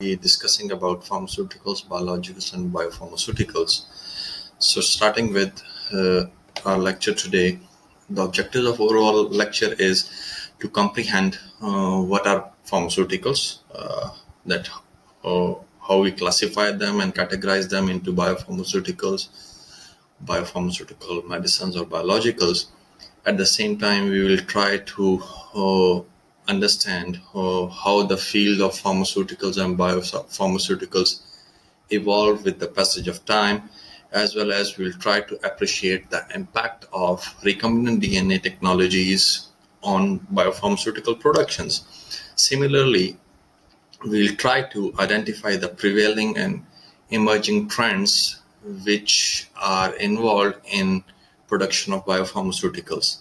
discussing about pharmaceuticals, biologicals, and biopharmaceuticals. So, starting with uh, our lecture today, the objective of overall lecture is to comprehend uh, what are pharmaceuticals, uh, that uh, how we classify them and categorize them into biopharmaceuticals, biopharmaceutical medicines, or biologicals. At the same time, we will try to uh, understand uh, how the field of pharmaceuticals and biopharmaceuticals evolved with the passage of time, as well as we'll try to appreciate the impact of recombinant DNA technologies on biopharmaceutical productions. Similarly, we'll try to identify the prevailing and emerging trends which are involved in production of biopharmaceuticals.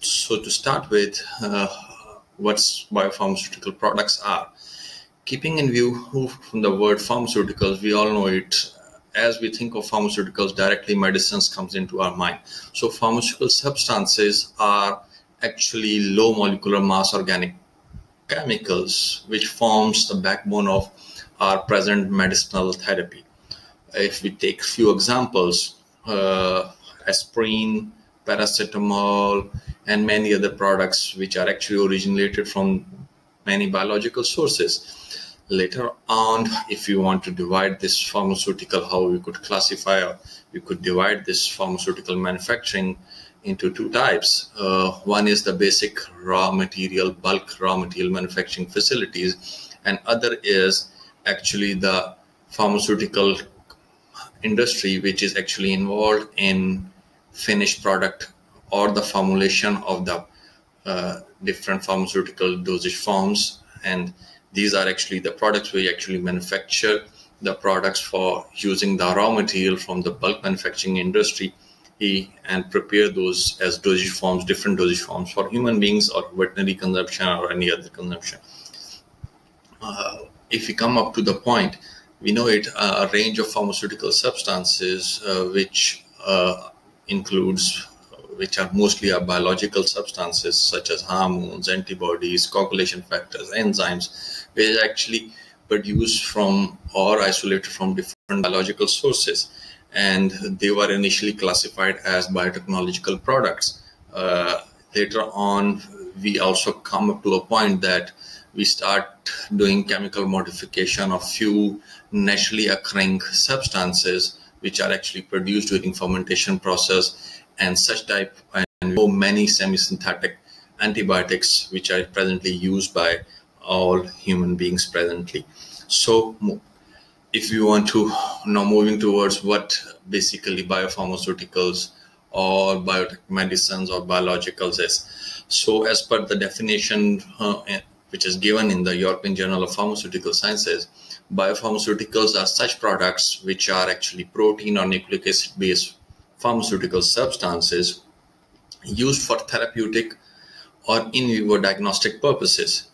So to start with, uh, what biopharmaceutical products are. Keeping in view from the word pharmaceuticals, we all know it. As we think of pharmaceuticals directly medicines comes into our mind. So pharmaceutical substances are actually low molecular mass organic chemicals which forms the backbone of our present medicinal therapy. If we take few examples uh, aspirin paracetamol and many other products which are actually originated from many biological sources. Later on if you want to divide this pharmaceutical how we could classify we could divide this pharmaceutical manufacturing into two types. Uh, one is the basic raw material bulk raw material manufacturing facilities and other is actually the pharmaceutical industry which is actually involved in finished product or the formulation of the uh, different pharmaceutical dosage forms. And these are actually the products we actually manufacture the products for using the raw material from the bulk manufacturing industry. And prepare those as dosage forms different dosage forms for human beings or veterinary consumption or any other consumption. Uh, if we come up to the point we know it uh, a range of pharmaceutical substances uh, which uh, includes which are mostly are biological substances such as hormones, antibodies, coagulation factors, enzymes, which actually produced from or isolated from different biological sources. And they were initially classified as biotechnological products. Uh, later on, we also come up to a point that we start doing chemical modification of few naturally occurring substances which are actually produced during fermentation process and such type and many semi-synthetic antibiotics which are presently used by all human beings presently. So if you want to now moving towards what basically biopharmaceuticals or biotech medicines or biologicals is. So as per the definition uh, which is given in the european journal of pharmaceutical sciences biopharmaceuticals are such products which are actually protein or nucleic acid based pharmaceutical substances used for therapeutic or in vivo diagnostic purposes,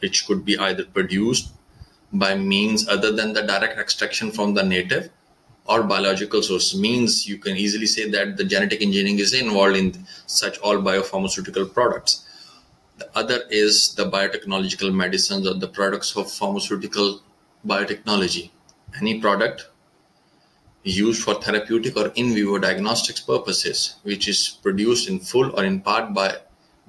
which could be either produced by means other than the direct extraction from the native or biological source. Means you can easily say that the genetic engineering is involved in such all biopharmaceutical products. The other is the biotechnological medicines or the products of pharmaceutical biotechnology any product used for therapeutic or in vivo diagnostics purposes, which is produced in full or in part by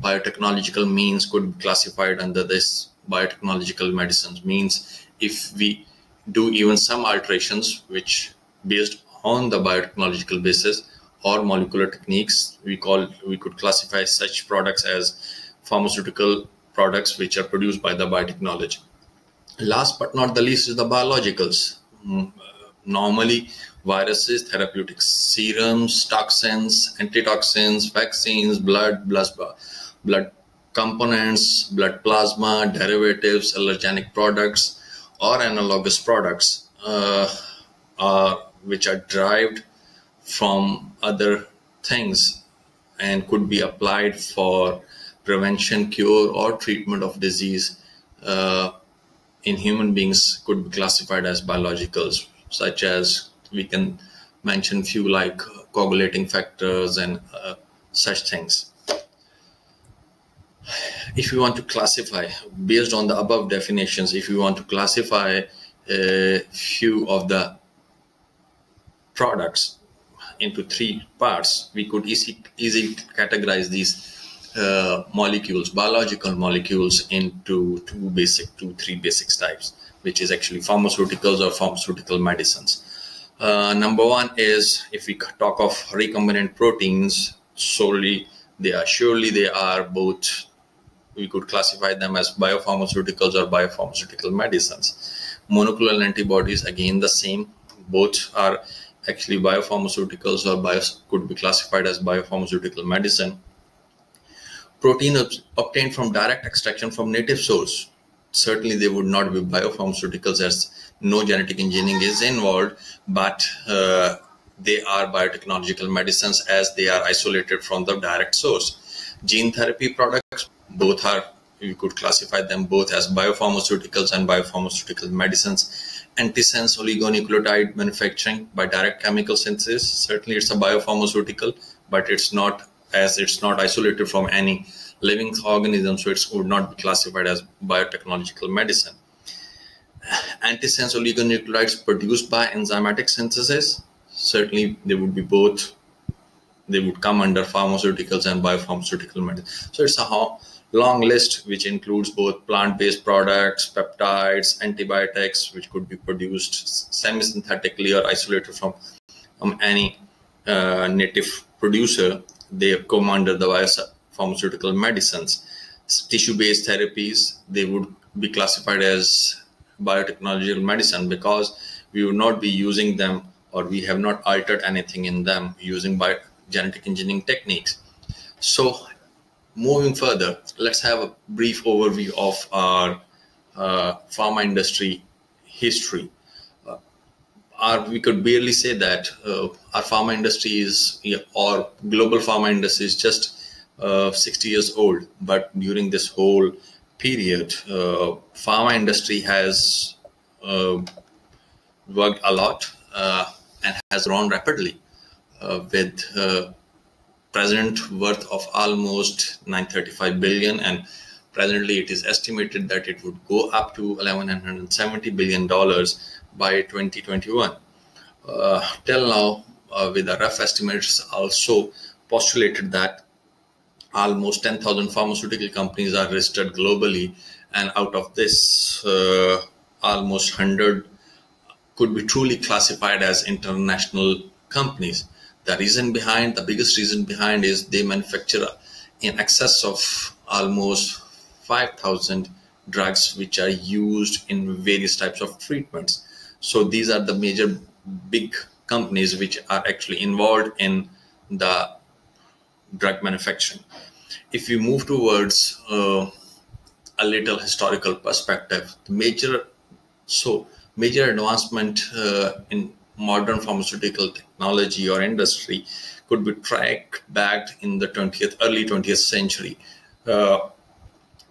biotechnological means, could be classified under this biotechnological medicines. Means if we do even some alterations, which based on the biotechnological basis or molecular techniques, we call we could classify such products as pharmaceutical products which are produced by the biotechnology. Last but not the least is the biologicals. Mm, normally viruses, therapeutics, serums, toxins, antitoxins, vaccines, blood, blood, blood components, blood plasma, derivatives, allergenic products, or analogous products, uh, are, which are derived from other things and could be applied for prevention, cure, or treatment of disease uh, in human beings could be classified as biologicals, such as we can mention few like coagulating factors and uh, such things. If you want to classify based on the above definitions, if you want to classify a few of the products into three parts, we could easily categorize these uh, molecules, biological molecules, into two basic, two, three basic types, which is actually pharmaceuticals or pharmaceutical medicines. Uh, number one is if we talk of recombinant proteins, solely they are surely they are both. We could classify them as biopharmaceuticals or biopharmaceutical medicines. Monoclonal antibodies, again the same. Both are actually biopharmaceuticals or bio, could be classified as biopharmaceutical medicine. Protein obtained from direct extraction from native source. Certainly, they would not be biopharmaceuticals as no genetic engineering is involved, but uh, they are biotechnological medicines as they are isolated from the direct source. Gene therapy products, both are, you could classify them both as biopharmaceuticals and biopharmaceutical medicines antisense oligonucleotide manufacturing by direct chemical synthesis. Certainly, it's a biopharmaceutical, but it's not as it's not isolated from any living organism, so it would not be classified as biotechnological medicine. Antisense oligonucleotides produced by enzymatic synthesis. Certainly, they would be both. They would come under pharmaceuticals and biopharmaceutical medicine. So it's a long list which includes both plant-based products, peptides, antibiotics, which could be produced semi-synthetically or isolated from, from any uh, native producer. They come under the pharmaceutical medicines. Tissue-based therapies, they would be classified as biotechnological medicine because we would not be using them or we have not altered anything in them using by genetic engineering techniques. So moving further, let's have a brief overview of our uh, pharma industry history. Uh, our, we could barely say that uh, our pharma industry is, or global pharma industry is just uh, 60 years old. But during this whole period, uh, pharma industry has uh, worked a lot and has grown rapidly with present worth of almost 935 billion and presently it is estimated that it would go up to 1170 billion dollars by 2021 uh, till now uh, with the rough estimates also postulated that almost 10,000 pharmaceutical companies are registered globally and out of this uh, almost 100 could be truly classified as international companies. The reason behind, the biggest reason behind is they manufacture in excess of almost 5,000 drugs which are used in various types of treatments. So these are the major big companies which are actually involved in the drug manufacturing. If we move towards uh, a little historical perspective, the major so major advancement uh, in modern pharmaceutical technology or industry could be tracked back in the 20th early 20th century uh,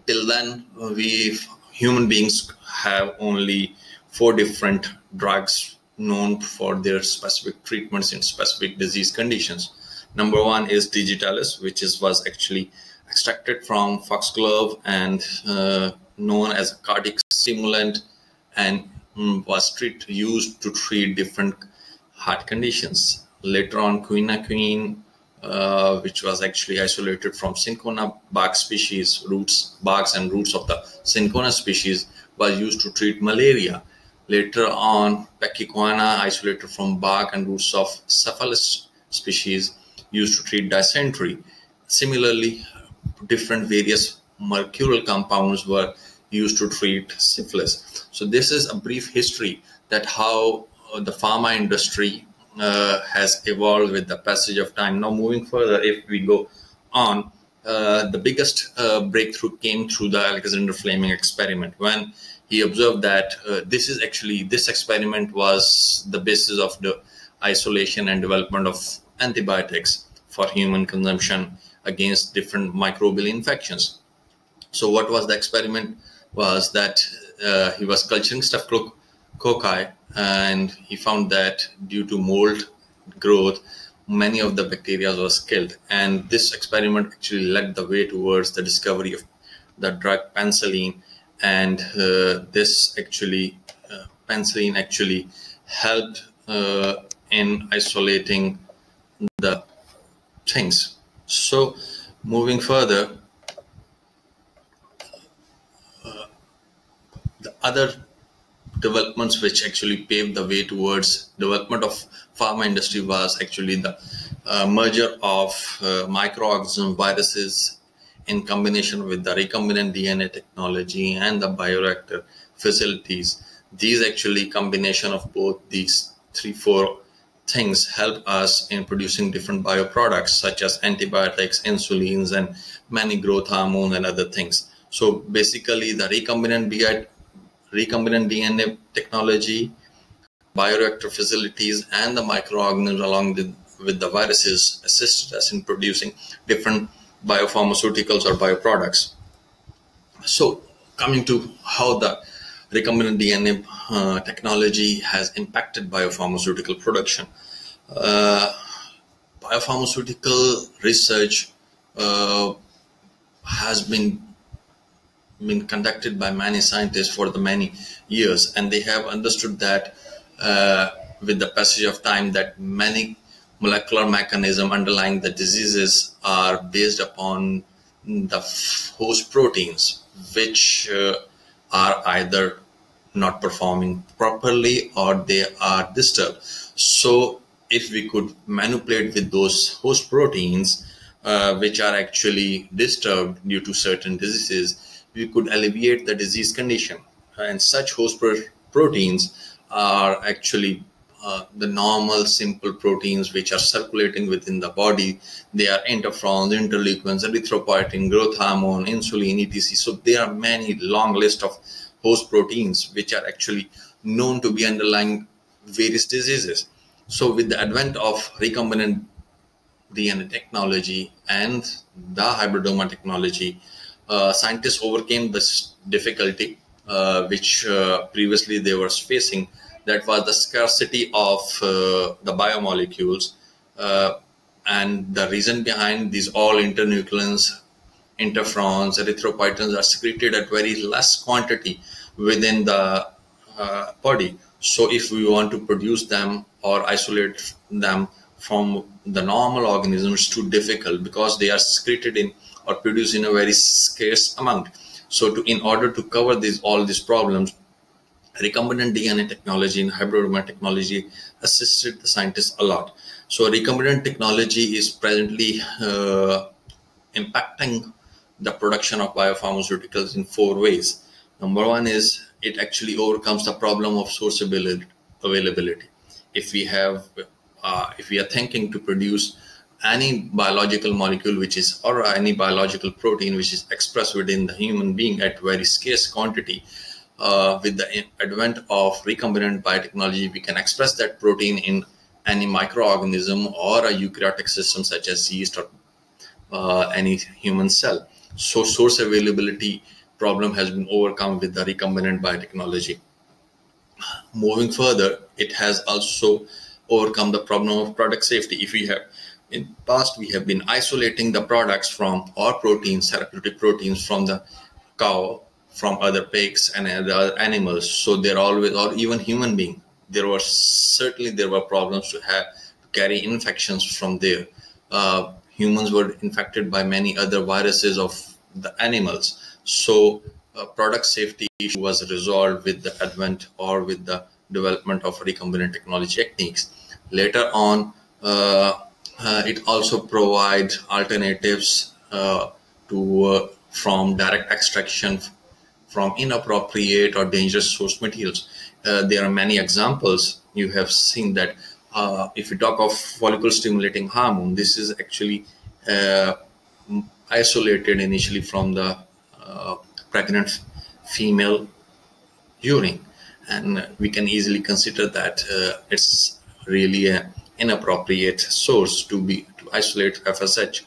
till then we human beings have only four different drugs known for their specific treatments in specific disease conditions number one is digitalis which is was actually extracted from foxglove and uh, known as a cardiac stimulant and Mm, was treat, used to treat different heart conditions. Later on, quinaquine, uh, which was actually isolated from cinchona bark species, roots, barks and roots of the cinchona species, was used to treat malaria. Later on, pegquina, isolated from bark and roots of Cephaelis species, used to treat dysentery. Similarly, different various mercurial compounds were used to treat syphilis. So this is a brief history that how uh, the pharma industry uh, has evolved with the passage of time. Now moving further, if we go on, uh, the biggest uh, breakthrough came through the Alexander Fleming experiment when he observed that uh, this is actually this experiment was the basis of the isolation and development of antibiotics for human consumption against different microbial infections. So what was the experiment? was that uh, he was culturing staphylococcus and he found that due to mold growth, many of the bacteria was killed. And this experiment actually led the way towards the discovery of the drug penicillin. And uh, this actually uh, penicillin actually helped uh, in isolating the things. So moving further, uh, the other developments which actually paved the way towards development of pharma industry was actually the uh, merger of uh, microorganism viruses in combination with the recombinant DNA technology and the bioreactor facilities. These actually combination of both these three, four things help us in producing different bioproducts such as antibiotics, insulins, and many growth hormones and other things. So basically, the recombinant, BI, recombinant DNA technology, bioreactor facilities, and the microorganisms along with, with the viruses assisted us in producing different biopharmaceuticals or bioproducts. So coming to how the recombinant DNA uh, technology has impacted biopharmaceutical production. Uh, biopharmaceutical research uh, has been been conducted by many scientists for the many years, and they have understood that uh, with the passage of time that many molecular mechanism underlying the diseases are based upon the host proteins, which uh, are either not performing properly or they are disturbed. So if we could manipulate with those host proteins, uh, which are actually disturbed due to certain diseases, we could alleviate the disease condition. And such host pro proteins are actually uh, the normal simple proteins which are circulating within the body. They are interferons, interleukins, erythropoietin, growth hormone, insulin, etc. So there are many long list of host proteins which are actually known to be underlying various diseases. So with the advent of recombinant DNA technology and the hybridoma technology, scientists overcame this difficulty uh, which uh, previously they were facing that was the scarcity of uh, the biomolecules. Uh, and the reason behind these all interleukins, interferons, erythropoietins are secreted at very less quantity within the uh, body. So if we want to produce them or isolate them from the normal organisms, it's too difficult because they are secreted in or produced in a very scarce amount. So to in order to cover these all these problems, recombinant DNA technology and hybridoma technology assisted the scientists a lot. So recombinant technology is presently uh, impacting the production of biopharmaceuticals in four ways. Number one is it actually overcomes the problem of source availability. If we have, uh, if we are thinking to produce any biological molecule which is or any biological protein which is expressed within the human being at very scarce quantity, uh, with the advent of recombinant biotechnology, we can express that protein in any microorganism or a eukaryotic system such as yeast or uh, any human cell. So source availability problem has been overcome with the recombinant biotechnology. Moving further, it has also overcome the problem of product safety. If we have in past we have been isolating the products from or proteins, therapeutic proteins from the cow from other pigs and other animals. So they're always, or even human being. There were certainly there were problems to have to carry infections from there. Uh, humans were infected by many other viruses of the animals. So uh, product safety issue was resolved with the advent or with the development of recombinant technology techniques. Later on, uh it also provides alternatives uh, to uh, from direct extraction from inappropriate or dangerous source materials. Uh, there are many examples. You have seen that uh, if you talk of follicle stimulating hormone, this is actually uh, isolated initially from the uh, pregnant female urine. And we can easily consider that uh, it's really an inappropriate source to be to isolate FSH,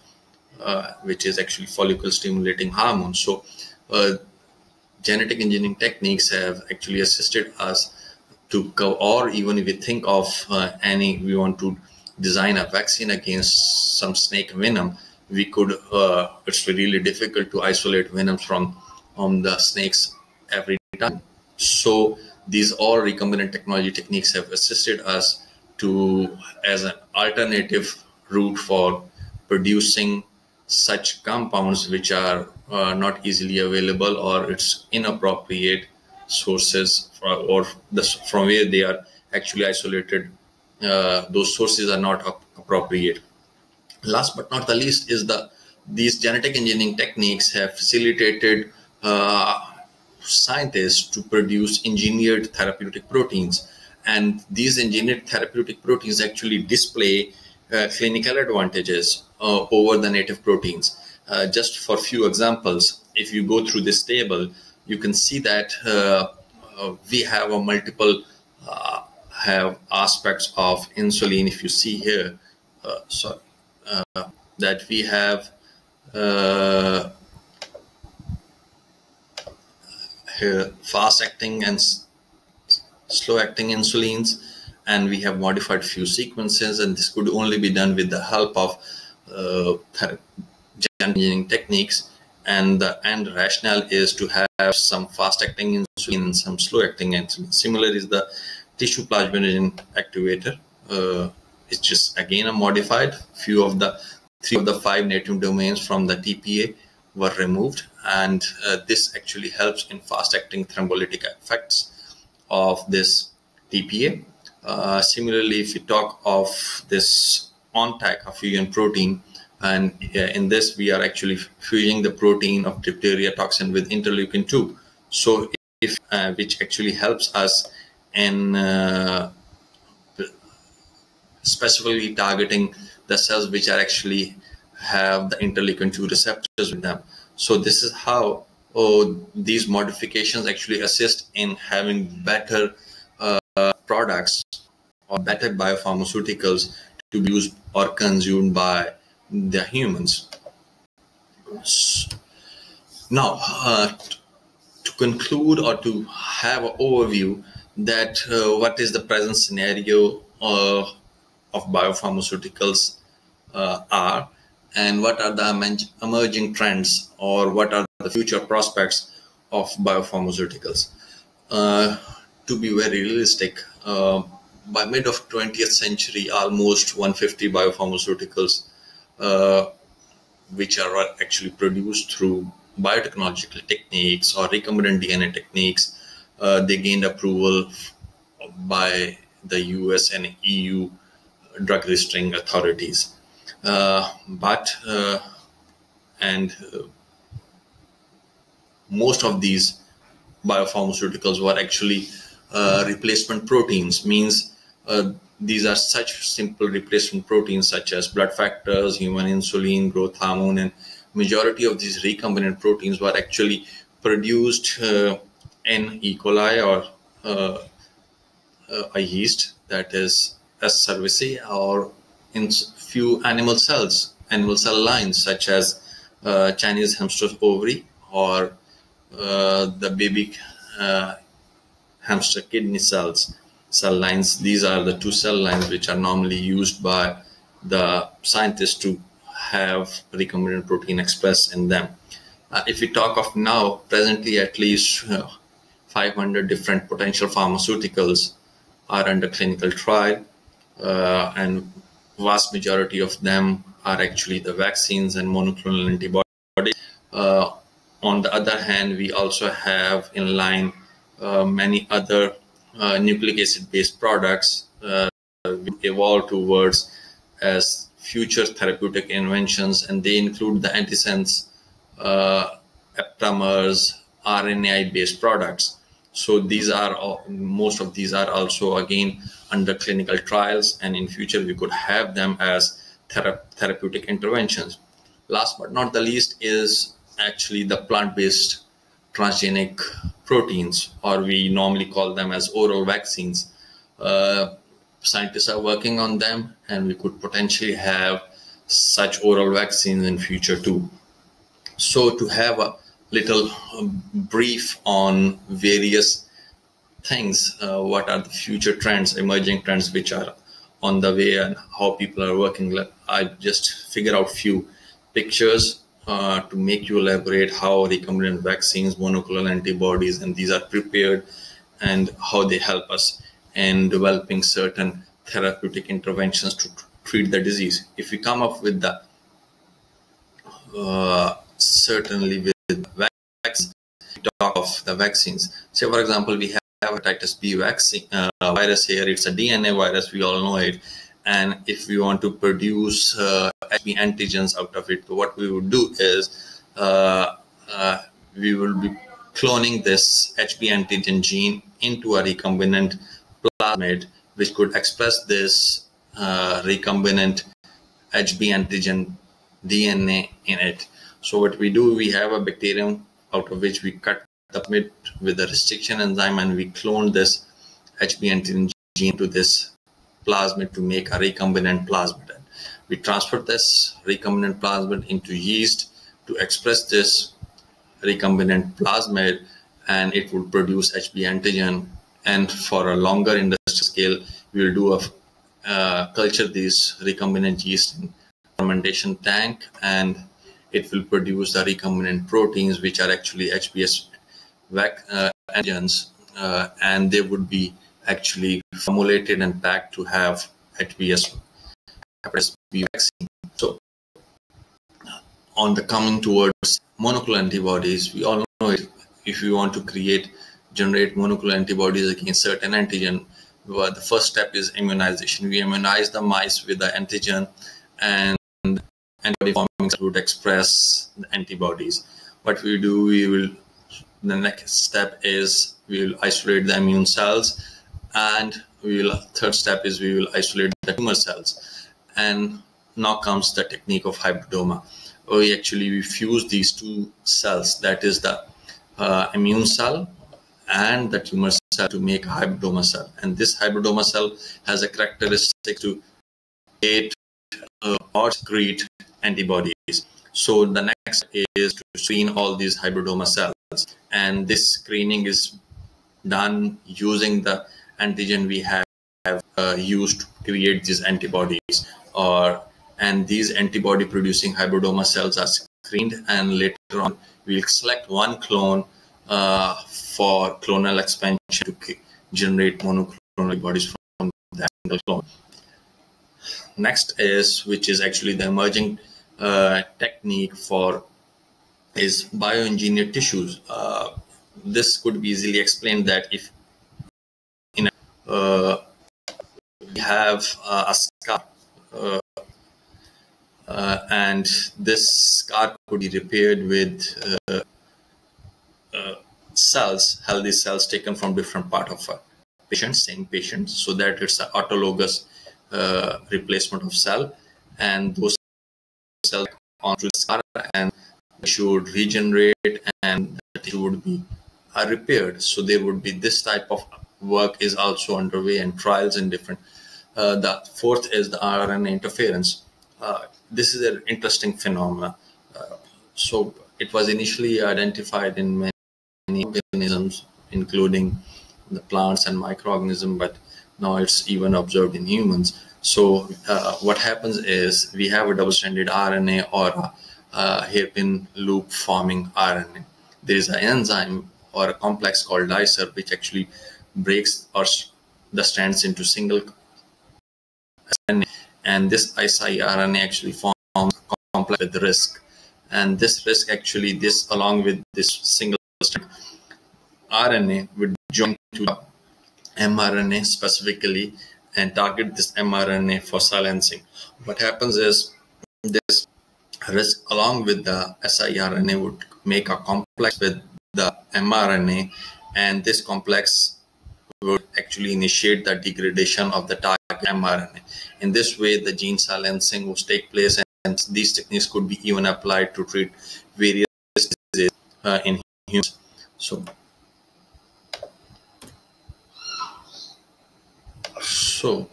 uh, which is actually follicle stimulating hormone. So genetic engineering techniques have actually assisted us to go, or even if we think of uh, any, we want to design a vaccine against some snake venom, we could, uh, it's really difficult to isolate venoms from, from the snakes every time. So these all recombinant technology techniques have assisted us to as an alternative route for producing such compounds which are uh, not easily available or it's inappropriate sources for, or the, from where they are actually isolated uh, those sources are not appropriate. Last but not the least is the these genetic engineering techniques have facilitated uh, scientists to produce engineered therapeutic proteins and these engineered therapeutic proteins actually display uh, clinical advantages uh, over the native proteins. Uh, just for a few examples, if you go through this table, you can see that uh, uh, we have a multiple uh, have aspects of insulin. If you see here, so that we have here fast acting and slow acting insulins and we have modified few sequences and this could only be done with the help of uh, engineering techniques. And the end rationale is to have some fast acting insulin and some slow acting insulin. Similar is the tissue plasminogen activator. Uh, it's just again a modified. Few of the three of the five native domains from the tpa were removed. And uh, this actually helps in fast acting thrombolytic effects of this tpa uh, similarly, if we talk of this ONTAK, a fusion protein, and uh, in this we are actually fusing the protein of diphtheria toxin with interleukin 2. So, if uh, which actually helps us in uh, specifically targeting the cells which are actually have the interleukin 2 receptors with them. So this is how oh, these modifications actually assist in having better products or better biopharmaceuticals to be used or consumed by the humans. Now, uh, to conclude or to have an overview that uh, what is the present scenario uh, of biopharmaceuticals uh, are and what are the emerging trends or what are the future prospects of biopharmaceuticals. Uh, to be very realistic, uh, by mid of 20th century, almost 150 biopharmaceuticals, uh, which are actually produced through biotechnological techniques or recombinant DNA techniques, uh, they gained approval by the US and EU drug registering authorities. Uh, but uh, and most of these biopharmaceuticals were actually uh, replacement proteins means uh, these are such simple replacement proteins such as blood factors human insulin growth hormone and majority of these recombinant proteins were actually produced uh, in e coli or uh, uh, a yeast that is S. cerevisiae or in few animal cells animal cell lines such as uh, chinese hamster ovary or the baby hamster kidney cells cell lines. These are the two cell lines which are normally used by the scientists to have recombinant protein expressed in them. Uh, if we talk of now presently at least uh, 500 different potential pharmaceuticals are under clinical trial uh, and vast majority of them are actually the vaccines and monoclonal antibodies. Uh, on the other hand we also have in line uh, many other uh, nucleic acid based products uh, evolve towards as future therapeutic inventions, and they include the antisense, uh, aptamers, RNAi based products. So these are all, most of these are also again under clinical trials, and in future we could have them as thera- therapeutic interventions. Last but not the least is actually the plant based transgenic proteins, or we normally call them as oral vaccines. Uh, scientists are working on them, and we could potentially have such oral vaccines in future too. So, to have a little um, brief on various things, uh, what are the future trends, emerging trends which are on the way, and how people are working. I just figure out a few pictures uh, to make you elaborate how recombinant vaccines, monoclonal antibodies, and these are prepared and how they help us in developing certain therapeutic interventions to treat the disease. If we come up with the uh, certainly with vaccines, talk of the vaccines. Say, for example, we have a hepatitis B vaccine uh, virus here. It's a DNA virus. We all know it. And if we want to produce uh, HB antigens out of it, what we would do is uh, uh we will be cloning this HB antigen gene into a recombinant plasmid, which could express this uh, recombinant HB antigen DNA in it. So what we do, we have a bacterium out of which we cut the plasmid with a restriction enzyme and we clone this HB antigen gene to this plasmid to make a recombinant plasmid. We transfer this recombinant plasmid into yeast to express this recombinant plasmid and it will produce HB antigen. And for a longer industrial scale, we will do a uh, culture these recombinant yeast in fermentation tank and it will produce the recombinant proteins which are actually HBS uh, antigens uh, and they would be actually formulated and packed to have hepatitis B vaccine. So on the coming towards monoclonal antibodies, we all know if we want to create, generate monoclonal antibodies against certain antigen, well, the first step is immunization. We immunize the mice with the antigen and antibody forming would express the antibodies. What we do, we will, the next step is we will isolate the immune cells and we will, third step is we will isolate the tumor cells. And now comes the technique of hybridoma we actually we fuse these two cells, that is the uh, immune cell and the tumor cell to make a hybridoma cell. And this hybridoma cell has a characteristic to create uh, or secrete antibodies. So the next is to screen all these hybridoma cells. And this screening is done using the antigen we have uh, used to create these antibodies or and these antibody producing hybridoma cells are screened and later on we'll select one clone uh, for clonal expansion to generate monoclonal antibodies from that clone. Next is, which is actually the emerging uh, technique for is bioengineered tissues. Uh, this could be easily explained that if we have a scar uh, uh, and this scar could be repaired with uh, uh, cells, healthy cells taken from different part of a patient, same patient, so that it's an autologous uh, replacement of cell, and those cells onto the scar and should regenerate and tissue would be uh, repaired. So there would be this type of work is also underway and trials in different. Uh, the fourth is the RNA interference. Uh, this is an interesting phenomenon. Uh, so it was initially identified in many organisms, including the plants and microorganisms, but now it's even observed in humans. So uh, what happens is we have a double-stranded RNA or a, a hairpin loop forming RNA. There is an enzyme or a complex called dicer which actually breaks or the strands into single and this siRNA actually forms complex with RISC And this RISC actually, this along with this single strand RNA would join to mRNA specifically and target this mRNA for silencing. What happens is this RISC along with the siRNA would make a complex with the mRNA and this complex would actually initiate the degradation of the target mRNA. In this way, the gene silencing would take place, and these techniques could be even applied to treat various diseases uh, in humans. So, so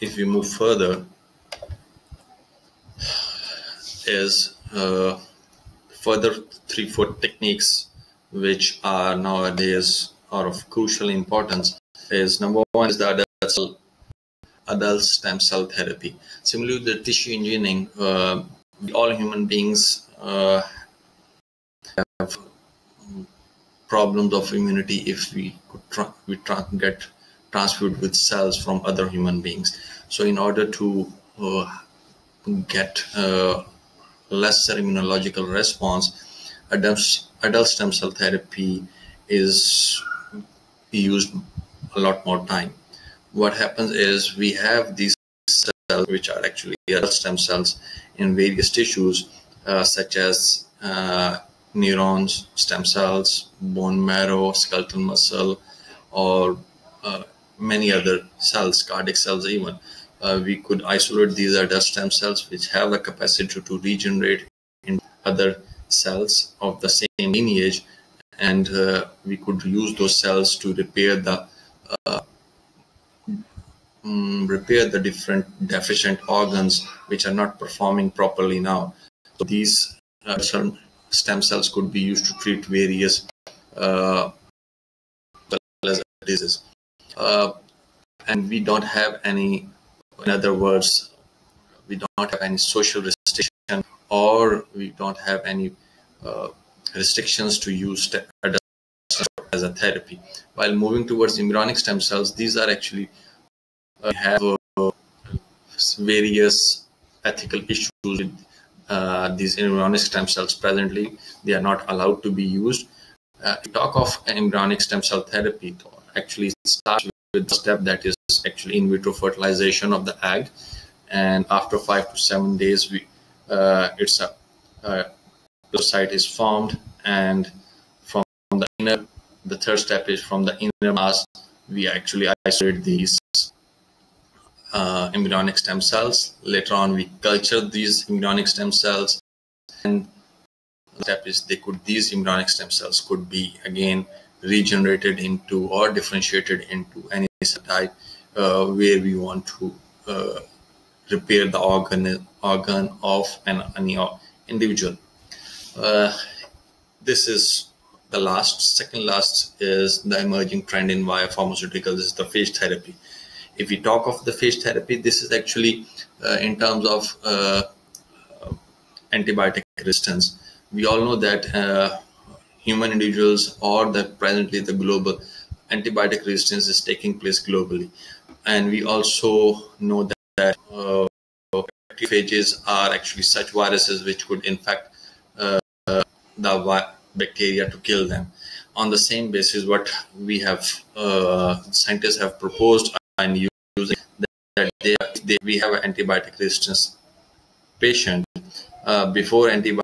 if we move further, is uh, further three, four techniques which are nowadays are of crucial importance is number one is the adult, cell, adult stem cell therapy. Similarly, with the tissue engineering, uh, all human beings uh, have problems of immunity if we could try, we try get transfused with cells from other human beings. So in order to uh, get uh, lesser immunological response, adult, adult stem cell therapy is used a lot more time. What happens is we have these cells, which are actually adult stem cells in various tissues, uh, such as uh, neurons, stem cells, bone marrow, skeletal muscle, or uh, many other cells, cardiac cells even. Uh, we could isolate these adult stem cells which have the capacity to regenerate in other cells of the same lineage and uh, we could use those cells to repair the uh, um, repair the different deficient organs which are not performing properly now. So these uh, stem cells could be used to treat various uh, diseases. Uh, and we don't have any, in other words, we don't have any social restriction or we don't have any uh, restrictions to use as a therapy. While moving towards embryonic stem cells, these are actually uh, have uh, various ethical issues with uh, these embryonic stem cells presently. They are not allowed to be used. Uh, talk of embryonic stem cell therapy actually starts with the step that is actually in vitro fertilization of the egg. And after five to seven days, we uh, it's a the site is formed and from the inner the third step is from the inner mass we actually isolate these uh, embryonic stem cells. Later on, we culture these embryonic stem cells, and the step is they could these embryonic stem cells could be again regenerated into or differentiated into any type uh, where we want to uh, repair the organ organ of an any individual. Uh, this is the last second last is the emerging trend in biopharmaceuticals This is the phage therapy if we talk of the phage therapy, this is actually uh, in terms of uh, antibiotic resistance. We all know that uh, human individuals or that presently the global antibiotic resistance is taking place globally. And we also know that, that uh, phages are actually such viruses which could infect the bacteria to kill them. On the same basis, what we have uh, scientists have proposed and using that they, they, we have an antibiotic resistance patient. Uh, before antibiotic,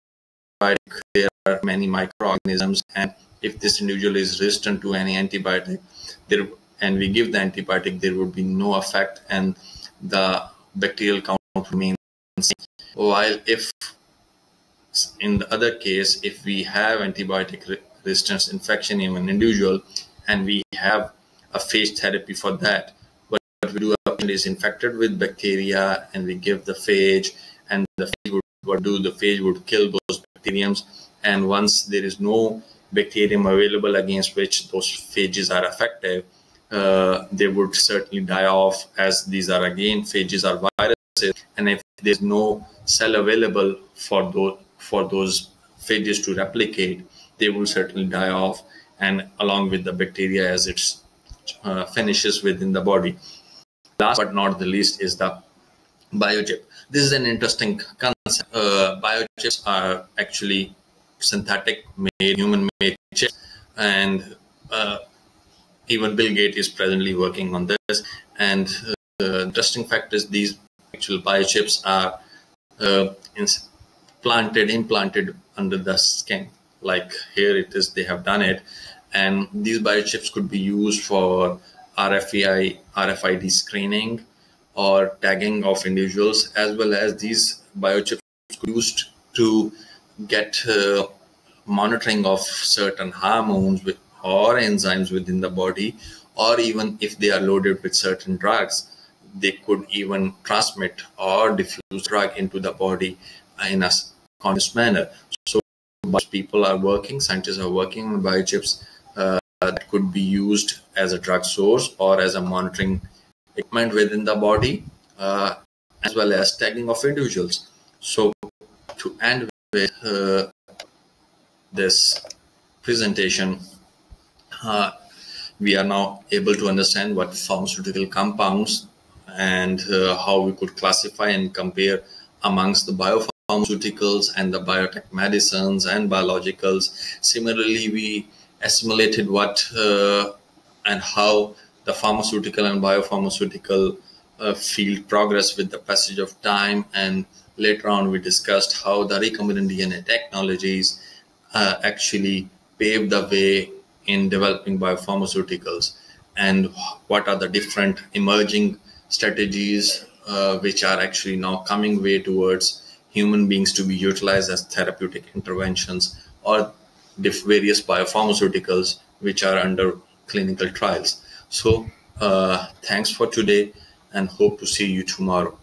there are many microorganisms, and if this individual is resistant to any antibiotic, there and we give the antibiotic, there would be no effect, and the bacterial count remains. While if in the other case, if we have antibiotic resistance infection in an individual, and we have a phage therapy for that, what we do is infected with bacteria and we give the phage and the phage would what do the phage would kill those bacteriums. And once there is no bacterium available against which those phages are effective uh, they would certainly die off as these are again phages are viruses. And if there's no cell available for those for those phages to replicate they will certainly die off and along with the bacteria as it uh, finishes within the body Last but not the least is the biochip. This is an interesting concept. Uh, biochips are actually synthetic made, human made chips, and uh, even Bill Gates is presently working on this. And uh, the interesting fact is these actual biochips are uh, planted, implanted under the skin. Like here it is, they have done it. And these biochips could be used for RFID, RFID screening or tagging of individuals, as well as these biochips used to get uh, monitoring of certain hormones with, or enzymes within the body, or even if they are loaded with certain drugs, they could even transmit or diffuse drug into the body in a conscious manner. So, people are working, scientists are working on biochips uh, that could be used as a drug source or as a monitoring equipment within the body, uh, as well as tagging of individuals. So to end with uh, this presentation, uh, we are now able to understand what pharmaceutical compounds and uh, how we could classify and compare amongst the biopharmaceuticals and the biotech medicines and biologicals. Similarly, we assimilated what uh, and how the pharmaceutical and biopharmaceutical uh, field progress with the passage of time and later on we discussed how the recombinant DNA technologies uh, actually paved the way in developing biopharmaceuticals and what are the different emerging strategies uh, which are actually now coming way towards human beings to be utilized as therapeutic interventions or various biopharmaceuticals which are under clinical trials. So, uh, thanks for today and hope to see you tomorrow.